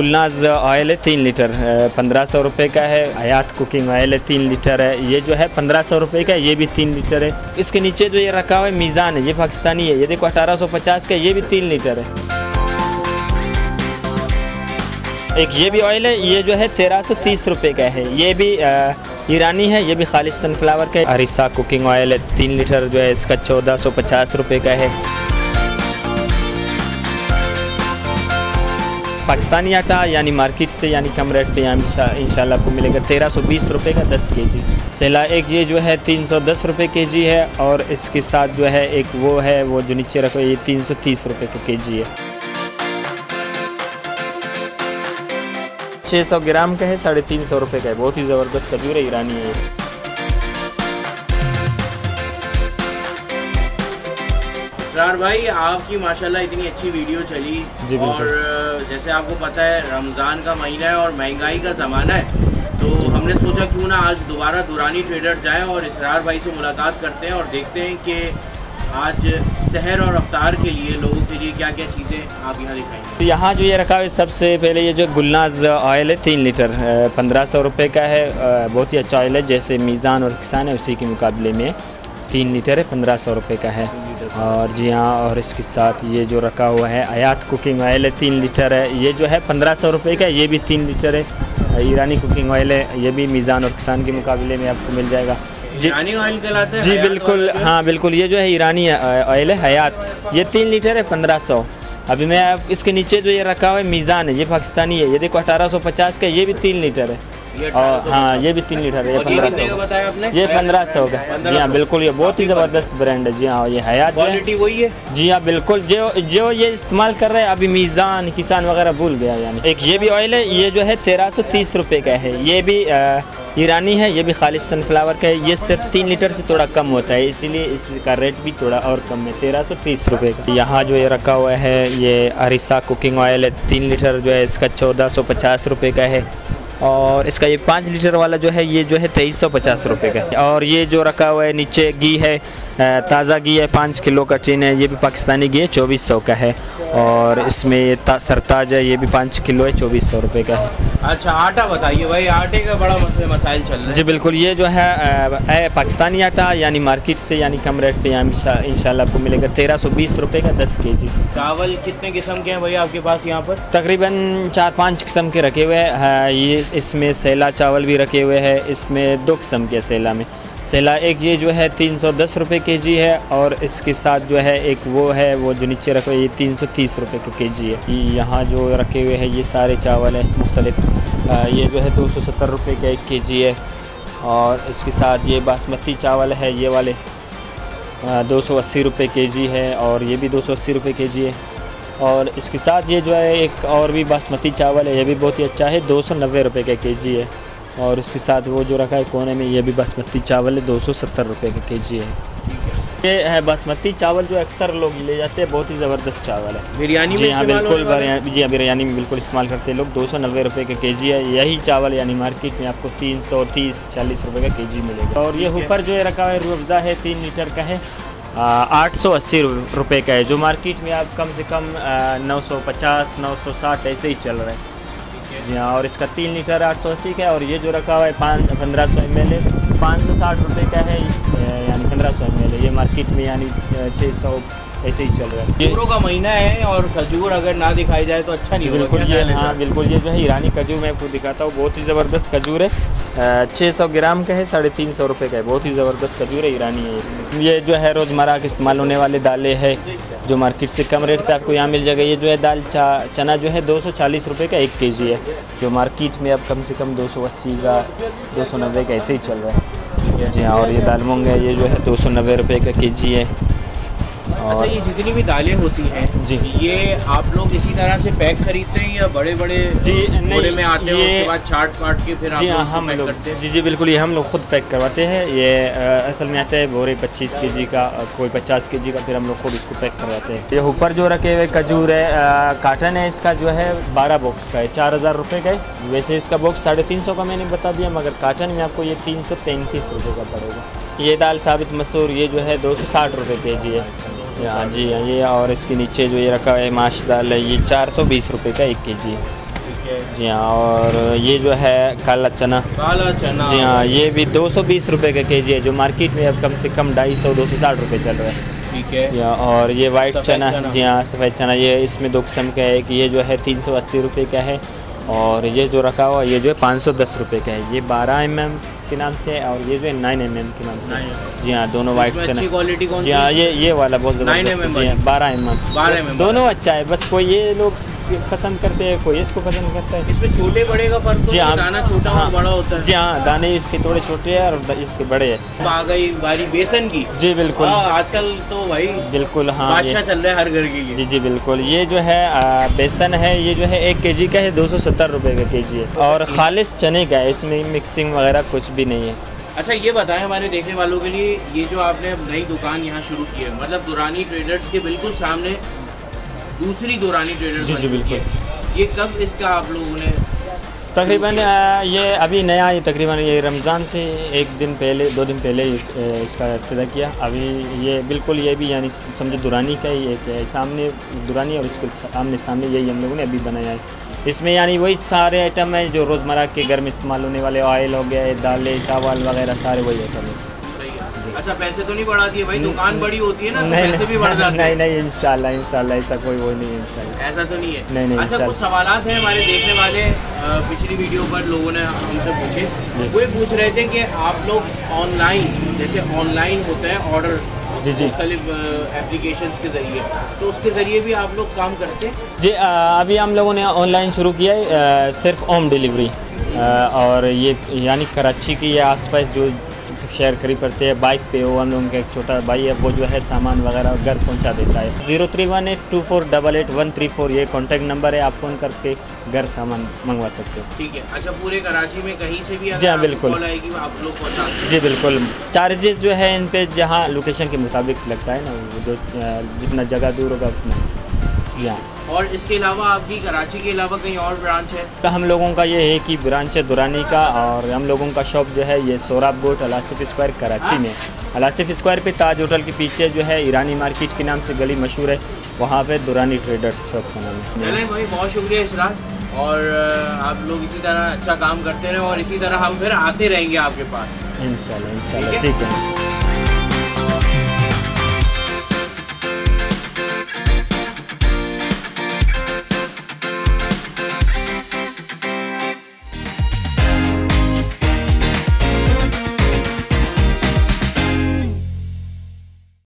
Gulnaz oil है, तीन litre पंद्रह सौ रुपये का है हयात कुकिंग ऑयल है, तीन लीटर है, ये जो है पंद्रह सौ रुपये का ये भी तीन लीटर है। इसके नीचे जो ये रखा हुआ है, मीज़ान है, ये पाकिस्तानी है, ये देखो अठारह सौ पचास का ये भी तीन लीटर है। एक ये भी ऑयल है, ये जो है तेरह सौ तीस रुपये का है, ये भी ईरानी है, ये भी खालिश सनफ्लावर का है। अरिसा कुकिंग ऑयल है, तीन लीटर जो है, इसका चौदह सौ पचास रुपये का है। पाकिस्तानी आटा यानी मार्केट से, यानी कम रेट पे यहाँ इंशाल्लाह आपको मिलेगा। तेरह सौ बीस रुपये का दस के जी सेला एक ये जो है तीन सौ दस रुपये के जी है और इसके साथ जो है एक वो है, वो जो नीचे रखो, ये तीन सौ तीस रुपये का के जी है। छः सौ ग्राम का है, साढ़े तीन सौ रुपये का है। बहुत ही ज़बरदस्त खजूर है, ईरानी है। ये इसरार भाई आपकी माशाल्लाह इतनी अच्छी वीडियो चली। जी, और जैसे आपको पता है रमज़ान का महीना है और महँगाई का ज़माना है। तो हमने सोचा क्यों ना आज दोबारा दुरानी ट्रेडर जाएँ और इसरार भाई से मुलाकात करते हैं और देखते हैं कि आज शहर और अफ्तार के लिए लोगों के लिए क्या क्या चीज़ें आप यहाँ दिखाएँगे। तो यहाँ जो ये रखा है सबसे पहले ये जो गुलनाज ऑयल है तीन लीटर पंद्रह सौ रुपये का है बहुत ही अच्छा ऑयल है जैसे मीज़ान और किसान है उसी के मुकाबले में तीन लीटर है पंद्रह सौ रुपये का है। और जी हाँ और इसके साथ ये जो रखा हुआ है आयात कुकिंग ऑयल है तीन लीटर है। ये जो है पंद्रह सौ रुपये का ये भी तीन लीटर है। ईरानी कुकिंग ऑयल है ये भी मीज़ान और किसान के मुकाबले में आपको मिल जाएगा। जी ईरानी ऑयल कहलाता है जी बिल्कुल है? बिल्कुल ये जो है ईरानी ऑयल है हयात ये तीन लीटर है पंद्रह सौ। अभी मैं इसके नीचे जो ये रखा हुआ है मीज़ान है ये पाकिस्तानी है। ये देखो अठारह सौ पचास का ये भी तीन लीटर है। और हाँ ये भी तीन लीटर है ये पंद्रह सौ। ये पंद्रह सौ का। जी हाँ बिल्कुल ये बहुत ही ज़बरदस्त ब्रांड है। जी हाँ ये हयात क्वालिटी वही है? जी हाँ बिल्कुल जो जो ये इस्तेमाल कर रहे हैं अभी मीज़ान किसान वगैरह भूल गया यानी। एक ये भी ऑयल है ये जो है तेरह सौ तीस रुपये का है। ये भी ईरानी है ये भी खालिश सनफ्लावर का है। ये सिर्फ़ तीन लीटर से थोड़ा कम होता है इसीलिए इसका रेट भी थोड़ा और कम है तेरह सौ तीस रुपये का। यहाँ जो ये रखा हुआ है ये अरिसा कुकिंग ऑयल है तीन लीटर जो है इसका चौदह सौ पचास रुपये का है। और इसका ये पाँच लीटर वाला जो है, ये जो है तेईस सौ पचास रुपये का और ये जो रखा हुआ है नीचे, घी है ताज़ा घी है पाँच किलो का टीन है ये भी पाकिस्तानी घी है चौबीस सौ का है। और इसमें ये सरताज है ये भी पाँच किलो है चौबीस सौ रुपये का है। अच्छा आटा बताइए भाई आटे का बड़ा मसले मसाइल चल रहे जी बिल्कुल ये जो है है पाकिस्तानी आटा यानी मार्केट से यानी कम रेट पे यहाँ इंशाल्लाह आपको मिलेगा तेरह सौ बीस रुपये का दस के जी चावल कितने किस्म के हैं भाई आपके पास यहाँ पर? तकरीबन चार पाँच किस्म के रखे हुए हैं हाँ, ये इसमें सेला चावल भी रखे हुए हैं इसमें दो किस्म के सेला में। सेला एक ये जो है तीन सौ दस रुपये के जी है और इसके साथ जो है एक वो है, वो जो नीचे रखो ये तीन सौ तीस रुपये का के जी है यहाँ जो रखे हुए हैं, ये सारे चावल हैं, मुख्तलिफ़। ये जो है दो सौ सत्तर रुपये का एक के जी है और इसके साथ ये बासमती चावल है, ये वाले। दो सौ अस्सी रुपये के जी है और ये भी दो सौ अस्सी रुपये के जी है। और इसके साथ ये जो है एक और भी बासमती चावल है, ये भी बहुत ही अच्छा है, दो सौ नब्बे रुपये का के जी है। और उसके साथ वो जो रखा है कोने में ये भी बासमती चावल है दो सौ सत्तर रुपये का के जी है। ये है बासमती चावल जो अक्सर लोग ले जाते हैं बहुत ही ज़बरदस्त चावल है। बिरयानी जी हाँ बिल्कुल जी हाँ बिरयानी में बिल्कुल इस्तेमाल करते हैं लोग दो सौ नब्बे रुपये का के जी है। यही चावल यानी मार्केट में आपको तीन सौ तीस चालीस रुपये का के जी मिलेगा। और ये ऊपर जो है रखा हुआ है रूअफ़ज़ा है तीन लीटर का है आठ सौ अस्सी रुपये का है जो मार्केट में आप कम से कम नौ सौ पचास नौ सौ साठ ऐसे ही चल रहे हैं। जी हाँ और इसका तीन लीटर आठ सौ अस्सी का है, और ये जो रखा हुआ है पाँच पंद्रह सौ एम एल पाँच सौ साठ रुपये का है यानी पंद्रह सौ एम एल ये मार्केट में यानी छः सौ ऐसे ही चल रहा है। ये खजूरों का महीना है और खजूर अगर ना दिखाई जाए तो अच्छा नहीं बिल्कुल ये हाँ? बिल्कुल ये जो है ईरानी खजूर मैं आपको दिखाता हूँ बहुत ही ज़बरदस्त खजूर है। छः सौ ग्राम का है साढ़े तीन सौ रुपये का है बहुत ही ज़बरदस्त खजूर है ईरानी है ये। ये जो है रोज़मर्रा के इस्तेमाल होने वाले दालें है जो मार्केट से कम रेट पे आपको यहाँ मिल जाएगा। ये जो है दाल चा चना जो है दो सौ चालीस रुपये का एक के जी है जो मार्केट में अब कम से कम दो सौ अस्सी का दो सौ नब्बे का ऐसे ही चल रहा है। जी हाँ और ये दाल मूंग है ये जो है दो सौ नब्बे रुपये का के जी है। अच्छा ये जितनी भी दालें होती हैं जी। ये आप लोग इसी तरह से पैक खरीदते हैं या बड़े बड़े जी, नहीं, बोरे में आते हैं उसके बाद चाट पाट के फिर जी लोग हाँ हम पैक लोग करते हैं? जी जी बिल्कुल ये हम लोग खुद पैक करवाते हैं। ये असल में आता है बोरे पच्चीस के जी का कोई पचास के जी का फिर हम लोग खुद इसको पैक करवाते हैं। ये ऊपर जो रखे हुए खजूर है काटन है इसका जो है बारह बॉक्स का है चार हज़ार रुपये का है। वैसे इसका बॉक्स साढ़े तीन सौ का मैंने बता दिया मगर काटन में आपको ये तीन सौ तैंतीस रुपये का पड़ेगा। ये दाल साबित मसूर ये जो है दो सौ साठ रुपये के जी है। हाँ जी हाँ ये और इसके नीचे जो ये रखा है माश दाल है ये चार सौ बीस रुपये का एक के जी है। जी हाँ और ये जो है काला चना। काला चना। जी हाँ ये भी दो सौ बीस रुपये का के जी है जो मार्केट में अब कम से कम ढाई सौ दो सौ साठ रुपये चल रहा है। ठीक है। या और ये वाइट चना चना। जी हाँ सफ़ेद चना ये इसमें दो किस्म का है कि ये जो है तीन सौ अस्सी रुपये का है और ये जो रखा हुआ ये जो है पाँच सौ दस रुपये का है। ये बारह एम एम के नाम से और ये जो है नाइन एम एम के नाम से 9 जी हाँ दोनों वाइट चना क्वालिटी कौन जी हाँ? ये ये वाला बहुत 9 ज़बरदस्त है। बारह एम 12 mm दोनों अच्छा है बस कोई ये लोग पसंद करते हैं कोई इसको पसंद करता है। इसमें छोटे बड़े का फ़र्क तो जी हाँ दाना छोटा हाँ, और बड़ा होता है। जी हाँ दाने इसके थोड़े छोटे हैं और इसके बड़े हैं। अब आ गई बारी बेसन की। जी बिल्कुल। हाँ, आजकल तो भाई बिल्कुल हाँ बादशाह चल रहा है हर घर के जी लिए। जी बिल्कुल। ये जो है आ, बेसन है ये जो है एक केजी का है दो सौ सत्तर रुपये का केजी है। और खालिश चने का है इसमें मिक्सिंग वगैरह कुछ भी नहीं है। अच्छा ये बताएँ हमारे देखने वालों के लिए ये जो आपने नई दुकान यहाँ शुरू की है मतलब पुरानी ट्रेडर्स के बिल्कुल सामने दूसरी दुरानी ट्रेडर्स जी, जी, बिल्कुल। ये कब इसका आप लोगों ने तकरीबन ये अभी नया है तकरीबन ये रमज़ान से एक दिन पहले दो दिन पहले इसका इब्तदा किया। अभी ये बिल्कुल ये भी यानी समझो दुरानी का ही एक है सामने दुरानी और इसके सामने सामने यही हम लोगों ने अभी बनाया है। इसमें यानी वही सारे आइटम हैं जो रोज़मर्रा के घर में इस्तेमाल होने वाले ऑयल हो गया दालें चावल वगैरह सारे वही आइटम है। सही अच्छा पैसे तो नहीं बढ़ा दिए भाई दुकान बड़ी होती है ना तो पैसे भी बढ़ जाते नहीं हैं। नहीं इंशाल्लाह इंशाल्लाह ऐसा कोई वो नहीं है इंशाल्लाह। ऐसा तो नहीं है। नहीं, नहीं, अच्छा कुछ हैं हमारे देखने वाले पिछली वीडियो पर लोगों ने हमसे पूछे। वो पूछ रहे थे कि आप लोग ऑनलाइन जैसे ऑनलाइन होता है ऑर्डर जी, जी। मुख्तलिफ़ एप्लीकेशन के ज़रिए तो उसके ज़रिए भी आप लोग काम करते हैं? जी अभी हम लोगों ने ऑनलाइन शुरू किया है सिर्फ़ होम डिलीवरी और ये यानी कराची की या आसपास जो शहर करीब पड़ते हैं बाइक पे वो हम लोगों का एक छोटा भाई है वो जो है सामान वगैरह घर पहुँचा देता है। Zero three one eight two four double eight one three four ये कॉन्टैक्ट नंबर है आप फ़ोन करके घर सामान मंगवा सकते हो। ठीक है अच्छा पूरे कराची में कहीं से भी जी हाँ, बिल्कुल। आप लोग जी बिल्कुल। चार्जेस जो है इन पे जहाँ लोकेशन के मुताबिक लगता है ना जो जितना जगह दूर होगा उतना। जी हाँ और इसके अलावा आपकी कराची के अलावा कहीं और ब्रांच है? तो हम लोगों का ये है कि ब्रांच है दुरानी का और हम लोगों का शॉप जो है ये सोराब गोट अलासिफ स्क्वायर कराची में। अलासिफ स्क्वायर पे ताज होटल के पीछे जो है ईरानी मार्केट के नाम से गली मशहूर है। वहाँ पे दुरानी ट्रेडर्स शॉप का नाम है। चलें भाई बहुत शुक्रिया इसरार और आप लोग इसी तरह अच्छा काम करते रहे और इसी तरह हम फिर आते रहेंगे आपके पास। ठीक ठीक है।